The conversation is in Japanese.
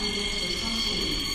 Tout manquement peut être censuré. Pensez à jusqu'à